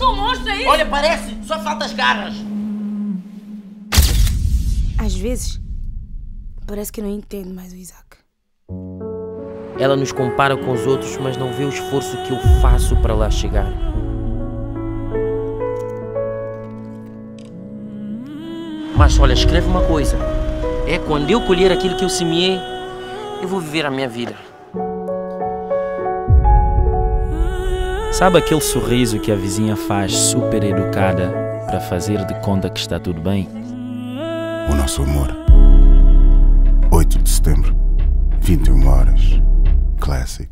Sou um monstro, é isso? Olha, parece, só falta as garras. Às vezes, parece que eu não entendo mais o Isaac. Ela nos compara com os outros, mas não vê o esforço que eu faço para lá chegar. Mas olha, escreve uma coisa. É quando eu colher aquilo que eu semeei, eu vou viver a minha vida. Sabe aquele sorriso que a vizinha faz super educada para fazer de conta que está tudo bem? O nosso amor. 8 de setembro, 21 horas. Classic.